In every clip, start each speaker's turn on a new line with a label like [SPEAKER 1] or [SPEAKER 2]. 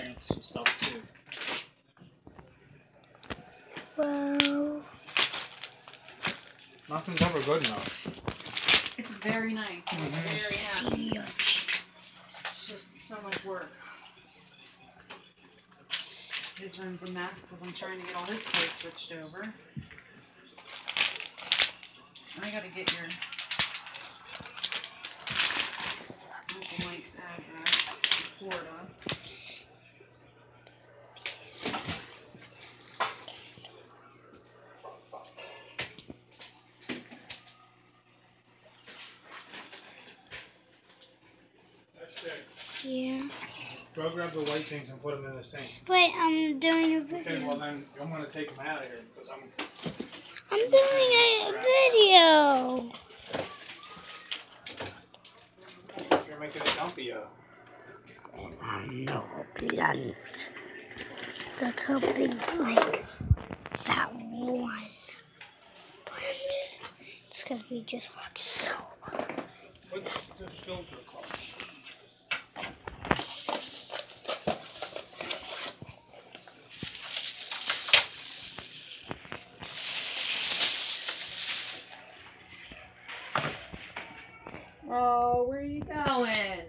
[SPEAKER 1] pants and stuff too.
[SPEAKER 2] Well,
[SPEAKER 1] Nothing's ever good enough.
[SPEAKER 3] It's very nice. I'm
[SPEAKER 1] Mhm.
[SPEAKER 3] very happy. It's just so much work. His room's a mess because I'm trying to get all his clothes switched over. I gotta get your
[SPEAKER 2] Yeah.
[SPEAKER 1] Go grab the white things and put them in the sink.
[SPEAKER 2] Wait, I'm doing a video.
[SPEAKER 1] Okay, well then I'm gonna take them out of here because I'm.
[SPEAKER 2] I'm doing a video.
[SPEAKER 1] You're making a dumpy. Uh,
[SPEAKER 2] No blunt. That's how big like that one. Blunt. It's gonna be just like so.
[SPEAKER 1] what's the filter called?
[SPEAKER 3] Oh, where are you going?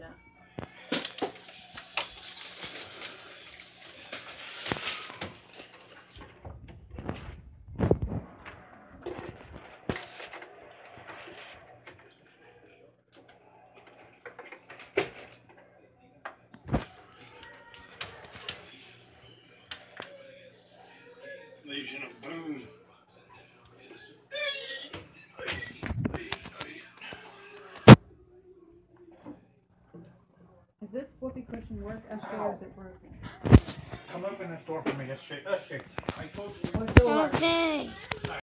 [SPEAKER 1] Legion of Boom.
[SPEAKER 3] Whoopee cushion work, SJ, or is it broken?
[SPEAKER 1] Come up in this door for me, SJ. SJ. I told you.
[SPEAKER 3] It's still.
[SPEAKER 2] Okay.